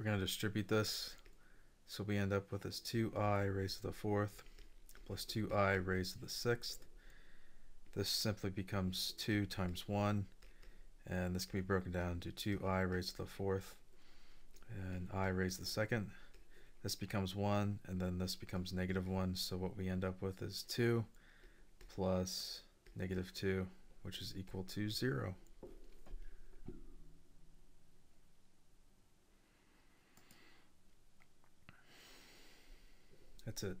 we're going to distribute this. So we end up with this 2i raised to the fourth plus 2i raised to the sixth. This simply becomes 2 times 1 and this can be broken down to 2i raised to the fourth and i raised to the second. This becomes 1 and then this becomes negative 1 so what we end up with is 2 plus negative 2 which is equal to 0. That's it.